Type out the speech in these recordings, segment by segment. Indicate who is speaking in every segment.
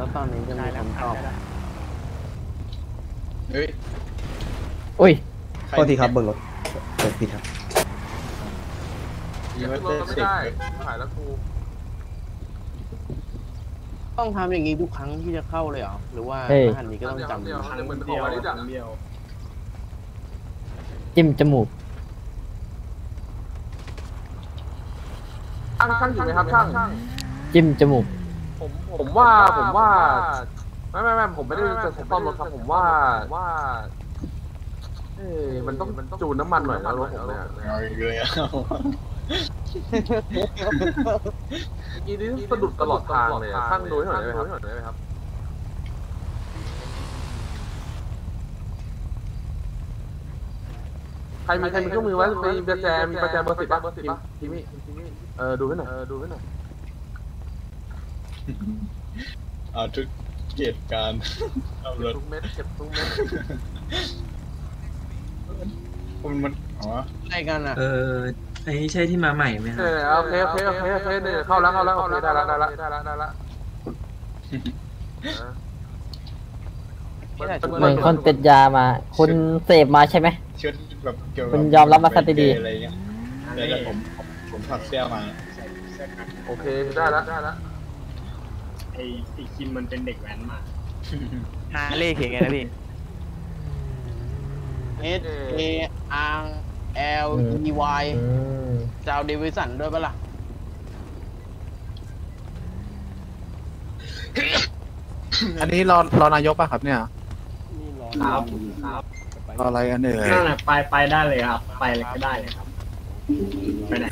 Speaker 1: แล้วตอนนี้จะมีคำตอบ
Speaker 2: เฮ้ย
Speaker 3: อุ้ย
Speaker 2: ใคร
Speaker 4: โทษทีครับเบิกรถเบิกผิดครับ
Speaker 2: ยิงว่าเตอร์เซ็ก
Speaker 5: หายแล้วกู
Speaker 1: ต้องทำอย่างนี้ทุกครั้งที่จะเข้าเลยเหรอ หรือว่า
Speaker 3: เฮ้ย
Speaker 1: รหัสนี้ก็ต้องจำ
Speaker 5: เดียว
Speaker 1: ดู
Speaker 5: เดียวเหมือนของวันนี้ดังเดียว
Speaker 3: จิ้มจมูก
Speaker 5: ช่างช่างอยู่ไหมครับช่าง
Speaker 3: จิ้มจมูก
Speaker 5: ผมผมว่าผมว่า ไม่ไม่ไม่ผมไม่ได้จะซ่อมรถครับผมว่าว่าเอ้มันต้องมันต้องจูนน้ำมันหน่อยนะรถผมเนี่ย
Speaker 2: เอาอีกเลยอะ
Speaker 5: เมื่อกี้นี้สะดุดตลอดทางเลยอะช่างดูให้หน่อยได้ไหมครับได้ไหมครับใครมีใครมีเครื่องมือไว้มีประแจมีประแจเบอร์สิบป่ะทีมทีมี่เออดูให้หน่อยเออดูให้หน่อย
Speaker 2: เอาทุกเหตุการณ์เอารถ
Speaker 5: ทุกเม็ดเก็บทุกเม็ด
Speaker 2: มันมันอ๋อ
Speaker 1: อะไรกันอะ
Speaker 6: เออไอ้ใช่ที่มาใหม่ไหมค
Speaker 5: เอ
Speaker 6: รับ
Speaker 5: อโอเคโอเคโอเคโอเคเนี่ยเข้าแล้วเข้าแล้วเข้าแล้วได้แล้วได้แล้วได้แล้วได้แล้ว
Speaker 3: เหมือนคนติดยามา คุณเสพมาใช่ไหม
Speaker 2: ชุดแบบเกี่ยวกั
Speaker 3: คุณยอมรับมาซะดีๆ
Speaker 2: อะไรเงี้ยแต่แต่ผมผมผมถอดเสื้อมาใส่เสื้อกัน
Speaker 5: โอเคได้แล้วได้แล้ว
Speaker 7: ไอ้ไอ้คิมมันเป็นเด็กแว้นมา
Speaker 8: ฮาเล่เขียนไงนะพี่
Speaker 1: S A R L E Y
Speaker 3: อืม
Speaker 1: จาวเดวิสันด้วยปะล่ะ
Speaker 9: อันนี้รอรอนายกป่ะครับเนี่ย
Speaker 7: ครับครับ
Speaker 9: รออะไรกันเอ่ย
Speaker 7: นั่นแหละไปไปได้เลยครับ ไปเลยก็ได้เลยครับ ไปไหน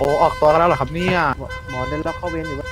Speaker 9: โอ้ออกตัวกันแล้วเหรอครับเนี่ย
Speaker 1: หมอเดินล็อกเข้าเวนอยู่วะ